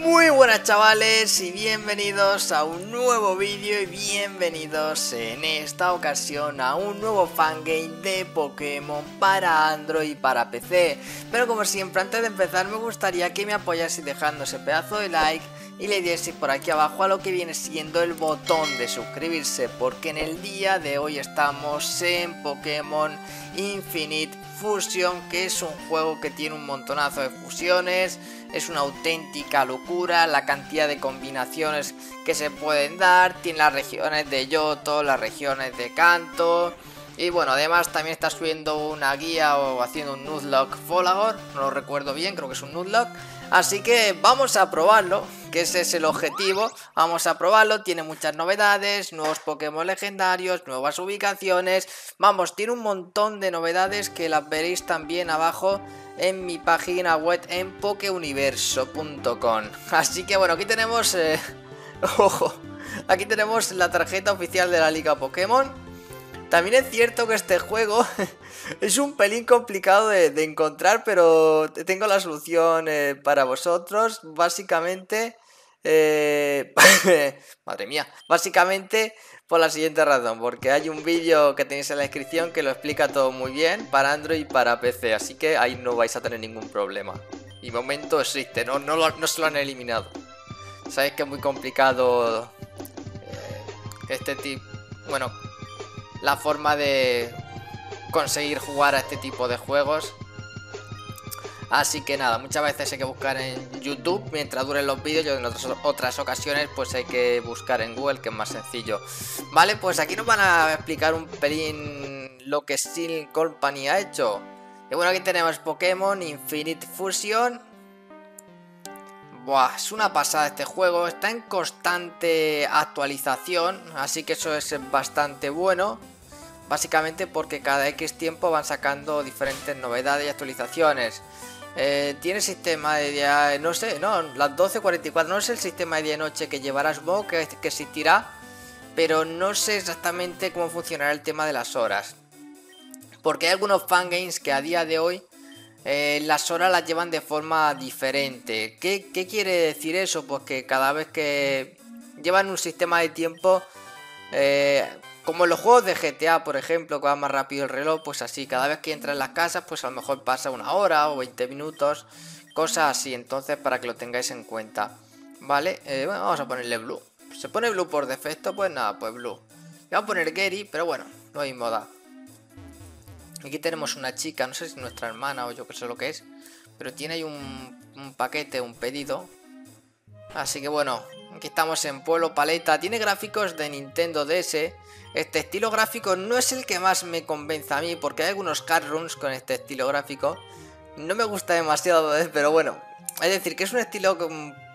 Muy buenas chavales y bienvenidos a un nuevo vídeo y bienvenidos en esta ocasión a un nuevo fangame de Pokémon para Android y para PC. Pero como siempre antes de empezar me gustaría que me apoyaseis dejando ese pedazo de like y le dieseis por aquí abajo a lo que viene siendo el botón de suscribirse porque en el día de hoy estamos en Pokémon Infinite Fusion que es un juego que tiene un montonazo de fusiones es una auténtica locura la cantidad de combinaciones que se pueden dar, tiene las regiones de Yoto, las regiones de Canto y bueno, además también está subiendo una guía o haciendo un Nuzlocke Folagor, no lo recuerdo bien, creo que es un Nuzlocke Así que vamos a probarlo, que ese es el objetivo. Vamos a probarlo, tiene muchas novedades, nuevos Pokémon legendarios, nuevas ubicaciones. Vamos, tiene un montón de novedades que las veréis también abajo en mi página web en pokeuniverso.com. Así que bueno, aquí tenemos... Eh, ojo, aquí tenemos la tarjeta oficial de la Liga Pokémon. También es cierto que este juego es un pelín complicado de, encontrar, pero tengo la solución eh, para vosotros. Básicamente, eh, madre mía, básicamente por la siguiente razón, porque hay un vídeo que tenéis en la descripción que lo explica todo muy bien para Android y para PC, así que ahí no vais a tener ningún problema. Y momento existe, no, no, no se lo han eliminado. Sabéis que es muy complicado eh, este tipo, bueno, la forma de conseguir jugar a este tipo de juegos. Así que nada, muchas veces hay que buscar en YouTube mientras duren los vídeos y en otras, ocasiones pues hay que buscar en Google que es más sencillo. Vale, pues aquí nos van a explicar un pelín lo que Steel Company ha hecho. Y bueno, aquí tenemos Pokémon Infinite Fusion. Buah, es una pasada este juego, está en constante actualización, así que eso es bastante bueno. Básicamente porque cada X tiempo van sacando diferentes novedades y actualizaciones. Eh, tiene sistema de día, no sé, no, las 12.44, no es el sistema de día y noche que llevará Smoke, que, que existirá, pero no sé exactamente cómo funcionará el tema de las horas. Porque hay algunos fangames que a día de hoy eh, las horas las llevan de forma diferente. ¿Qué, ¿Qué, quiere decir eso? Pues que cada vez que llevan un sistema de tiempo, eh, como en los juegos de GTA, por ejemplo, que va más rápido el reloj, pues así, cada vez que entra en las casas, pues a lo mejor pasa una hora o 20 minutos, cosas así, entonces para que lo tengáis en cuenta. Vale, eh, bueno, vamos a ponerle blue. Se pone blue por defecto, pues nada, pues blue. Voy a poner Gary, pero bueno, no hay moda. Aquí tenemos una chica, no sé si es nuestra hermana o yo que sé lo que es, pero tiene ahí un paquete, un pedido. Así que bueno, aquí estamos en Pueblo Paleta. Tiene gráficos de Nintendo DS este estilo gráfico no es el que más me convence a mí, porque hay algunos card runs con este estilo gráfico. No me gusta demasiado, pero bueno. Es decir, que es un estilo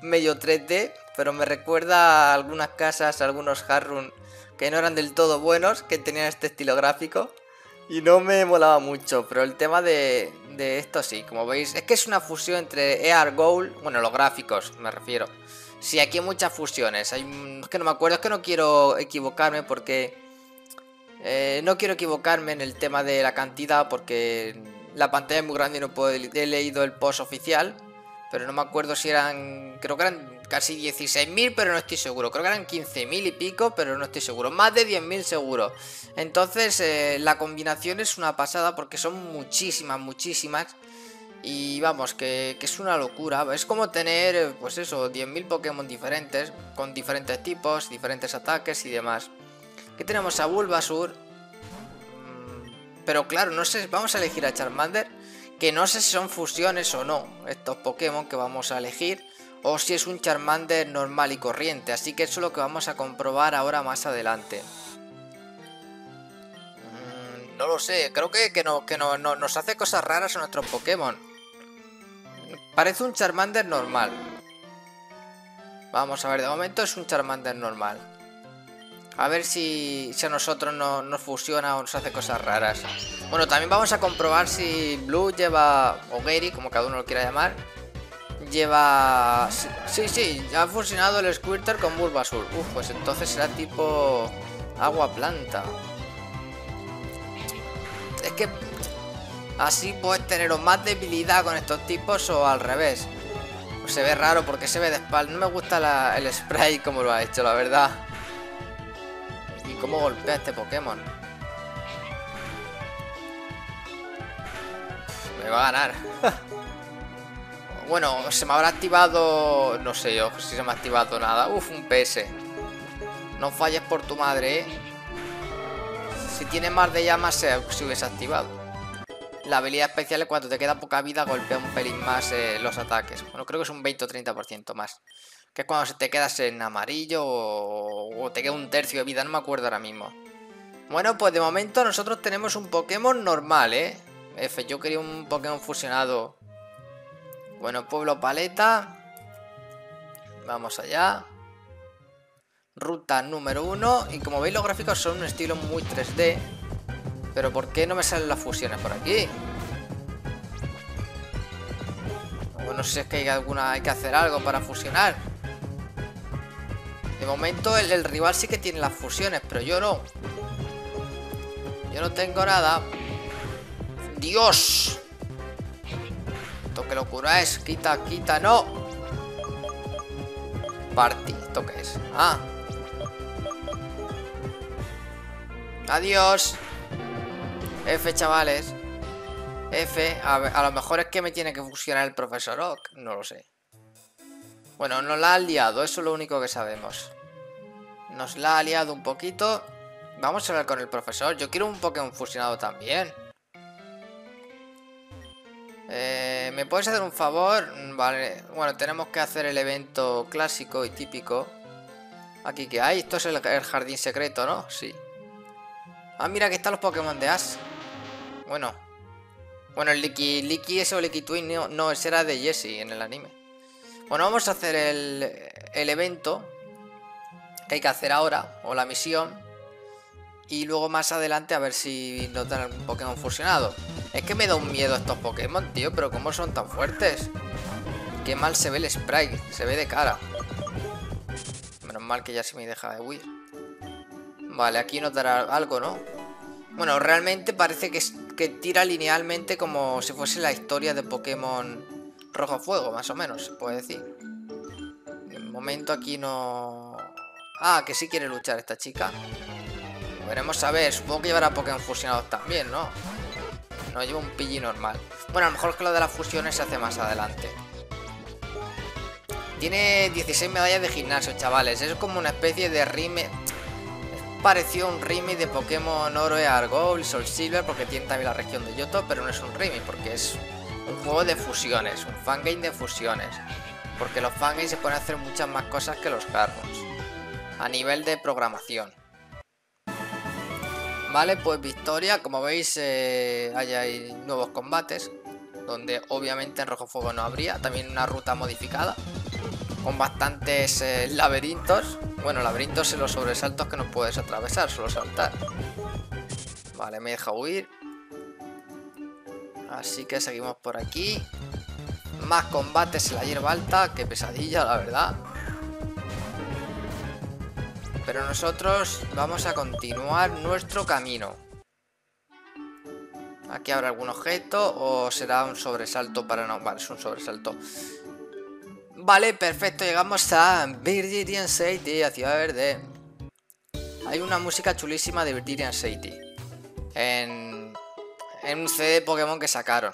medio 3D, pero me recuerda a algunas casas, algunos hard que no eran del todo buenos, que tenían este estilo gráfico. Y no me molaba mucho, pero el tema de, de esto sí, como veis, es que es una fusión entre ER Gold, bueno, los gráficos me refiero. Sí, aquí hay muchas fusiones, es que no me acuerdo, es que no quiero equivocarme porque eh, no quiero equivocarme en el tema de la cantidad porque la pantalla es muy grande y no puedo... He leído el post oficial, pero no me acuerdo si eran... Creo que eran casi 16.000, pero no estoy seguro. Creo que eran 15.000 y pico, pero no estoy seguro. Más de 10.000 seguro. Entonces, eh, la combinación es una pasada porque son muchísimas, muchísimas. Y vamos, que, que, es una locura. Es como tener, pues eso, 10.000 Pokémon diferentes, con diferentes tipos, diferentes ataques y demás. Aquí tenemos a Bulbasur. Mm, pero claro, no sé, vamos a elegir a Charmander. Que no sé si son fusiones o no, estos Pokémon que vamos a elegir. O si es un Charmander normal y corriente. Así que eso es lo que vamos a comprobar ahora más adelante. Mm, no lo sé, creo que, que, no, que no, nos hace cosas raras a nuestros Pokémon. Parece un Charmander normal. Vamos a ver, de momento es un Charmander normal. A ver si, a nosotros no, nos fusiona o nos hace cosas raras. Bueno, también vamos a comprobar si Blue lleva, o Gary, como cada uno lo quiera llamar, lleva... Sí, sí, ha fusionado el Squirter con Bulbasaur. Uf, pues entonces será tipo agua planta. Es que así puedes tener más debilidad con estos tipos o al revés. Se ve raro porque se ve de espalda. No me gusta el spray como lo ha hecho, la verdad. Y cómo golpea este Pokémon. Me va a ganar. bueno, se me habrá activado... No sé yo si se me ha activado nada. Uf, un PS. No falles por tu madre, ¿eh? Si tiene más de llamas se, hubiese activado. La habilidad especial es cuando te queda poca vida golpea un pelín más eh, los ataques. Bueno, creo que es un 20 o 30% más. Que es cuando te quedas en amarillo o, o te queda un tercio de vida, no me acuerdo ahora mismo. Bueno, pues de momento nosotros tenemos un Pokémon normal, ¿eh? F, yo quería un Pokémon fusionado. Bueno, Pueblo Paleta. Vamos allá. Ruta número 1. Y como veis los gráficos son un estilo muy 3D. Pero ¿por qué no me salen las fusiones por aquí? Bueno, no sé si es que hay alguna. hay que hacer algo para fusionar. De momento el, rival sí que tiene las fusiones, pero yo no. Yo no tengo nada. ¡Dios! Esto que locura es. Quita, quita, no. Party. ¿Esto qué es? Ah. Adiós. F, chavales. F. A, lo mejor es que me tiene que fusionar el profesor Oak. No lo sé. Bueno, nos la ha liado. Eso es lo único que sabemos. Nos la ha liado un poquito. Vamos a hablar con el profesor. Yo quiero un Pokémon fusionado también. Eh, ¿Me puedes hacer un favor? Vale, bueno, tenemos que hacer el evento clásico y típico. Aquí que hay, esto es el, jardín secreto, ¿no? Sí. Ah, mira, aquí están los Pokémon de Ash. Bueno. Bueno, el Licky, Licky ese o Licky Twin, no, no, ese era de Jesse en el anime. Bueno, vamos a hacer el, el evento que hay que hacer ahora, o la misión. Y luego más adelante a ver si nos dan algún Pokémon fusionado. Es que me da un miedo estos Pokémon, tío, pero ¿cómo son tan fuertes? Qué mal se ve el sprite, se ve de cara. Menos mal que ya se me deja de huir. Vale, aquí nos dará algo, ¿no? Bueno, realmente parece que, que tira linealmente como si fuese la historia de Pokémon Rojo Fuego, más o menos, se puede decir. De momento aquí no... Ah, que sí quiere luchar esta chica. Veremos a ver, supongo que llevará Pokémon fusionados también, ¿no? No lleva un Pidgey normal. Bueno, a lo mejor que lo de las fusiones se hace más adelante. Tiene 16 medallas de gimnasio, chavales. Es como una especie de rime... Pareció un remake de Pokémon Oro y Argo y Soul Silver porque tiene también la región de Yoto, pero no es un remake porque es un juego de fusiones, un fangame de fusiones. Porque los fangames se pueden hacer muchas más cosas que los carros. A nivel de programación. Vale, pues victoria, como veis eh, hay, nuevos combates, donde obviamente en Rojo Fuego no habría, también una ruta modificada, con bastantes eh, laberintos, bueno, laberintos en los sobresaltos que no puedes atravesar, solo saltar. Vale, me deja huir. Así que seguimos por aquí. Más combates en la hierba alta, qué pesadilla, la verdad. Pero nosotros vamos a continuar nuestro camino. Aquí habrá algún objeto o será un sobresalto para no... Vale, es un sobresalto. Vale, perfecto, llegamos a Virginian City, a Ciudad Verde. Hay una música chulísima de Virginian City. En, en un CD Pokémon que sacaron.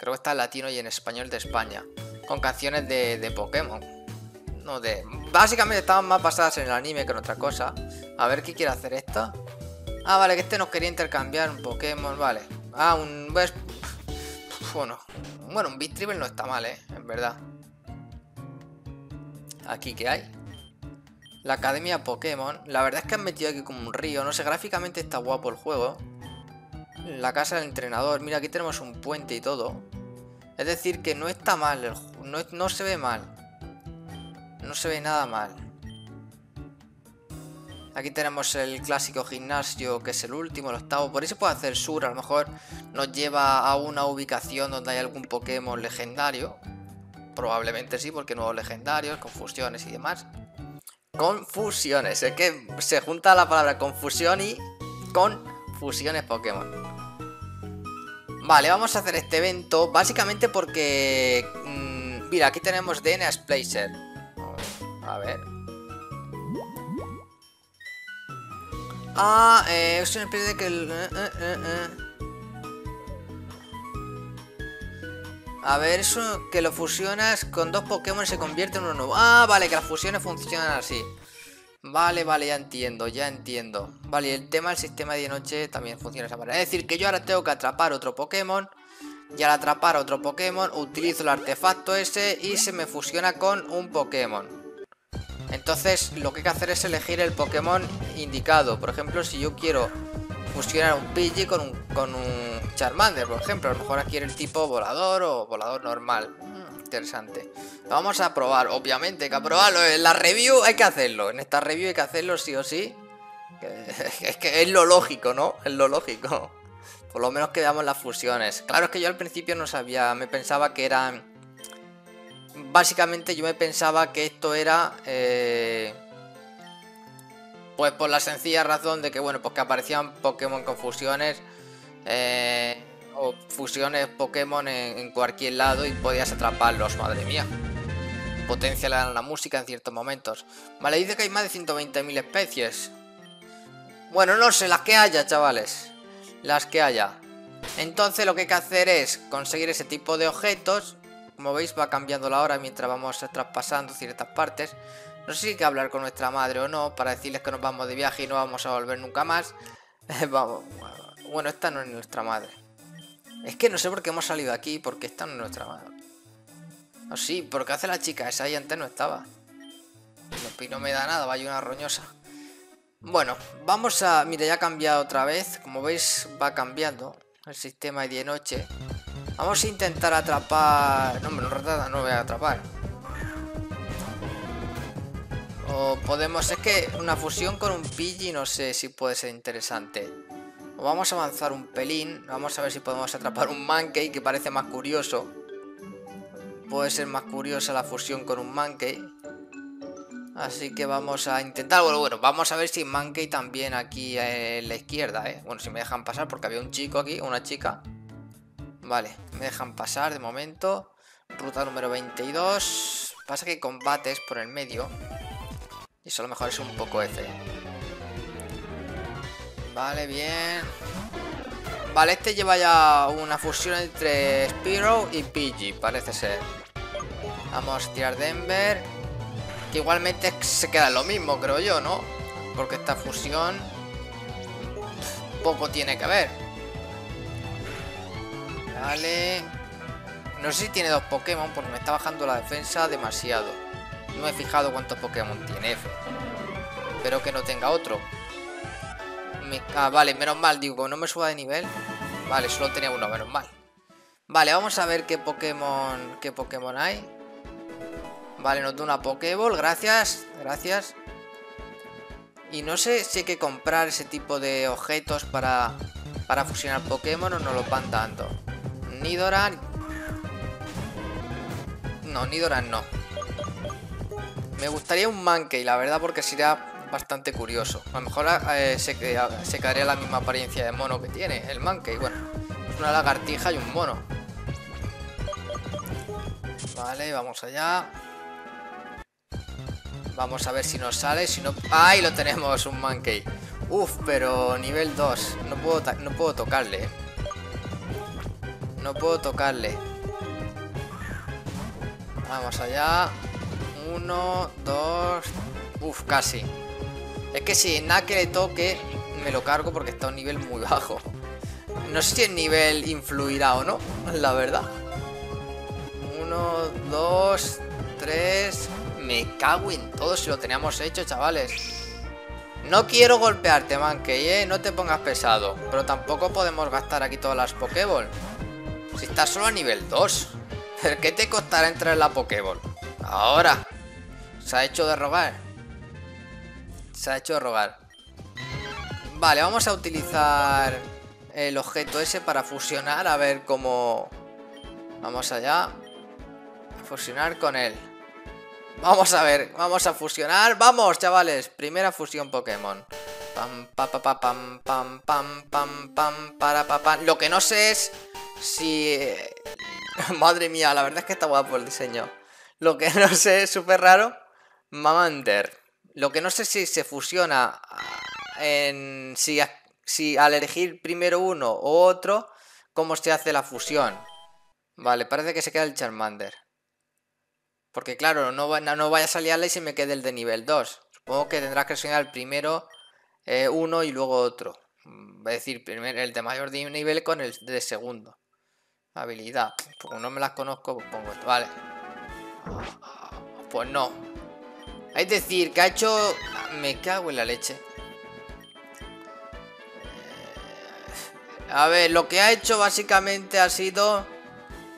Creo que está en latino y en español de España. Con canciones de, Pokémon de... Básicamente estaban más basadas en el anime que en otra cosa. A ver qué quiere hacer esta. Ah, vale, que este nos quería intercambiar un Pokémon, vale. Ah, un... Bueno, bueno, un Beat no está mal, eh, en verdad. Aquí, ¿qué hay? La Academia Pokémon. La verdad es que han metido aquí como un río. No sé, gráficamente está guapo el juego. La casa del entrenador. Mira, aquí tenemos un puente y todo. Es decir, que no está mal. no, no se ve mal. No se ve nada mal. Aquí tenemos el clásico gimnasio, que es el último, el octavo. Por ahí se puede hacer sur, a lo mejor nos lleva a una ubicación donde hay algún Pokémon legendario. Probablemente sí, porque nuevos legendarios, confusiones y demás. Confusiones, es que se junta la palabra confusión y confusiones Pokémon. Vale, vamos a hacer este evento básicamente porque... Mm, Mira, aquí tenemos DNA Splacer. A ver. Ah, eh, eso me pide que. Eh, eh, eh, A ver, eso que lo fusionas con dos Pokémon se convierte en uno nuevo. Ah, vale, que las fusiones funcionan así. Vale, vale, ya entiendo, ya entiendo. Vale, el tema del sistema de noche también funciona de esa manera. Es decir, que yo ahora tengo que atrapar otro Pokémon. Y al atrapar otro Pokémon, utilizo el artefacto ese y se me fusiona con un Pokémon. Entonces, lo que hay que hacer es elegir el Pokémon indicado. Por ejemplo, si yo quiero fusionar un Pidgey con un, con un Charmander, por ejemplo. A lo mejor aquí el tipo volador o volador normal. Mm, interesante. vamos a probar, obviamente hay que probarlo. En la review hay que hacerlo. En esta review hay que hacerlo sí o sí. Es que es lo lógico, ¿no? Es lo lógico. Por lo menos que veamos las fusiones. Claro, es que yo al principio no sabía. Me pensaba que eran... Básicamente yo me pensaba que esto era... Eh pues por la sencilla razón de que, bueno, pues que aparecían Pokémon con fusiones. Eh, o fusiones Pokémon en, cualquier lado y podías atraparlos, madre mía. Potencia la, la música en ciertos momentos. Vale, dice que hay más de 120.000 especies. Bueno, no sé, las que haya, chavales. Las que haya. Entonces lo que hay que hacer es conseguir ese tipo de objetos. Como veis va cambiando la hora mientras vamos traspasando ciertas partes. No sé si hay que hablar con nuestra madre o no para decirles que nos vamos de viaje y no vamos a volver nunca más. vamos. Bueno, esta no es nuestra madre. Es que no sé por qué hemos salido aquí, porque esta no es nuestra madre. No, sí, porque hace la chica esa y antes no estaba. No, no me da nada, vaya una roñosa. Bueno, vamos a... Mira, ya ha cambiado otra vez. Como veis, va cambiando el sistema de día-noche. Vamos a intentar atrapar... No, me lo no voy a atrapar. O podemos... Es que una fusión con un Pidgey no sé si puede ser interesante. O vamos a avanzar un pelín. Vamos a ver si podemos atrapar un Mankey que parece más curioso. Puede ser más curiosa la fusión con un Mankey. Así que vamos a intentar... Bueno, bueno, vamos a ver si Mankey también aquí en la izquierda, ¿eh? Bueno, si me dejan pasar porque había un chico aquí, una chica. Vale, me dejan pasar de momento. Ruta número 22. Pasa que hay combates por el medio. Y eso a lo mejor es un poco F. Vale, bien. Vale, este lleva ya una fusión entre Spiro y Pidgey, parece ser. Vamos a tirar Denver. Que igualmente se queda lo mismo, creo yo, ¿no? Porque esta fusión... Poco tiene que ver. Vale. No sé si tiene dos Pokémon porque me está bajando la defensa demasiado. No he fijado cuántos Pokémon tiene Espero que no tenga otro. Ah, vale, menos mal, digo, no me suba de nivel. Vale, solo tenía uno, menos mal. Vale, vamos a ver qué Pokémon, qué Pokémon hay. Vale, nos da una Pokéball, gracias, gracias. Y no sé si hay que comprar ese tipo de objetos para, para fusionar Pokémon o no lo van dando. Nidoran... No, Nidoran no. Me gustaría un Mankey, la verdad, porque sería bastante curioso. A lo mejor eh, se, se quedaría la misma apariencia de mono que tiene el Mankey. Bueno, una lagartija y un mono. Vale, vamos allá. Vamos a ver si nos sale, si no... ¡Ahí lo tenemos! Un Mankey. Uf, pero nivel 2. No puedo, no puedo tocarle. Eh. No puedo tocarle. Vamos allá. Uno, dos... Uf, casi. Es que si nada que le toque, me lo cargo porque está a un nivel muy bajo. No sé si el nivel influirá o no, la verdad. Uno, dos, tres... Me cago en todo si lo teníamos hecho, chavales. No quiero golpearte, Mankey, ¿eh? No te pongas pesado. Pero tampoco podemos gastar aquí todas las Pokéball. Si estás solo a nivel 2. ¿Qué te costará entrar en la Pokéball? Ahora. Se ha hecho de rogar. Se ha hecho de rogar. Vale, vamos a utilizar el objeto ese para fusionar. A ver cómo... Vamos allá. Fusionar con él. Vamos a ver, vamos a fusionar. ¡Vamos, chavales! Primera fusión Pokémon. Pam, pa, pa, pa, pam, pam, pam, pam, pam, para, pa, pam. Lo que no sé es si... Madre mía, la verdad es que está guapo el diseño. Lo que no sé, es súper raro. Mamander. Lo que no sé si se fusiona en... Si, al elegir primero uno o otro, cómo se hace la fusión. Vale, parece que se queda el Charmander. Porque claro, no, no vaya a salir y se me quede el de nivel 2. Supongo que tendrás que seleccionar el primero eh, uno y luego otro. Mm, es decir, primero el de mayor nivel con el de segundo. Habilidad. Como no me las conozco, pues pongo esto. Vale. Pues no. Es decir, hecho... Me cago en la leche. Eh, a ver, lo que ha hecho básicamente ha sido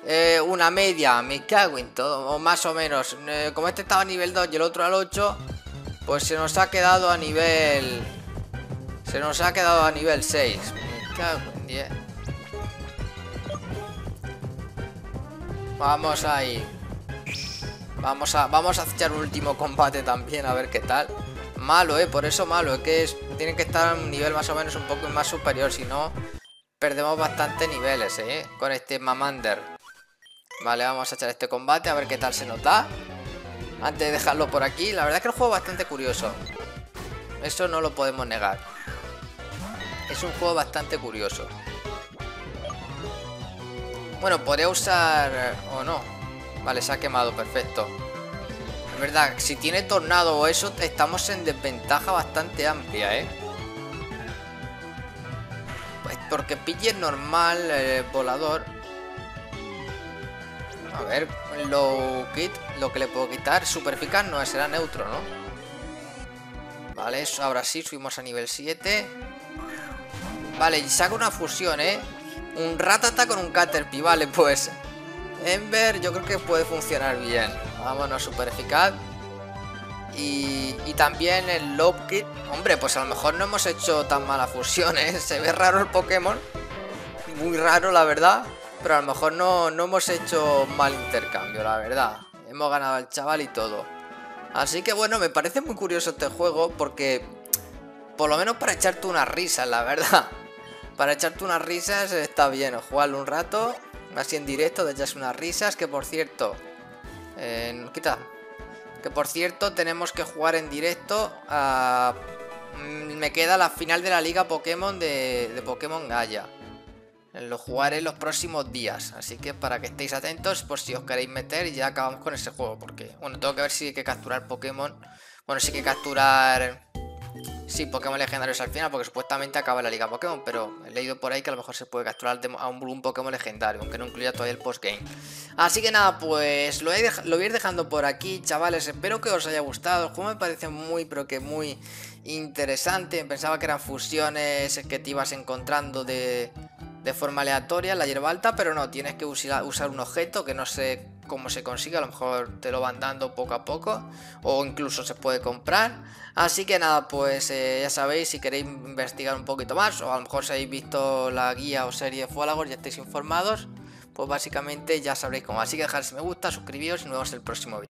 eh, una media. Me cago en todo, o más o menos. Eh, como este estaba a nivel 2 y el otro al 8, pues se nos ha quedado a nivel... Se nos ha quedado a nivel 6. Me cago en 10. Vamos ahí. Vamos a, vamos a echar un último combate también, a ver qué tal. Malo, eh, por eso malo, es que es, tienen que estar a un nivel más o menos un poco más superior, si no perdemos bastante niveles, eh, con este Mamander. Vale, vamos a echar este combate, a ver qué tal se nota. Antes de dejarlo por aquí, la verdad es que el juego es bastante curioso. Eso no lo podemos negar. Es un juego bastante curioso. Bueno, podría usar... o no. Vale, se ha quemado, perfecto. Es verdad, si tiene tornado o eso, estamos en desventaja bastante amplia, ¿eh? Pues porque pille normal, el volador. A ver, low kit, lo que le puedo quitar. Super eficaz no, será neutro, ¿no? Vale, ahora sí, subimos a nivel 7. Vale, y saca una fusión, ¿eh? Un Ratata con un Caterpie, vale, pues... Ember yo creo que puede funcionar bien. Vámonos, super eficaz. Y, y, también el Low Kit. Hombre, pues a lo mejor no hemos hecho tan mala fusión, ¿eh? Se ve raro el Pokémon. Muy raro, la verdad. Pero a lo mejor no, no hemos hecho mal intercambio, la verdad. Hemos ganado al chaval y todo. Así que bueno, me parece muy curioso este juego porque... Por lo menos para echarte unas risas, la verdad. Para echarte unas risas está bien, jugarlo un rato, así en directo, de echarse unas risas, que por cierto... Eh, quita. Que por cierto, tenemos que jugar en directo. Mm, me queda la final de la liga Pokémon de, de Pokémon Gaia. Lo jugaré los próximos días, así que para que estéis atentos por si os queréis meter y ya acabamos con ese juego, porque, bueno, tengo que ver si hay que capturar Pokémon. Bueno, sí hay que capturar Sí, Pokémon legendarios al final, porque supuestamente acaba la liga Pokémon, pero he leído por ahí que a lo mejor se puede capturar a un, Pokémon legendario, aunque no incluya todavía el postgame. Así que nada, pues lo, lo voy a ir dejando por aquí, chavales. Espero que os haya gustado. El juego me parece muy, pero que muy interesante. Pensaba que eran fusiones que te ibas encontrando de, de forma aleatoria la hierba alta, pero no, tienes que usar un objeto que no sé cómo se consigue, a lo mejor te lo van dando poco a poco o incluso se puede comprar. Así que nada, pues eh, ya sabéis, si queréis investigar un poquito más o a lo mejor si habéis visto la guía o serie de Fualagor ya estáis informados, pues básicamente ya sabréis cómo. Así que dejad si me gusta, suscribíos y nos vemos en el próximo vídeo.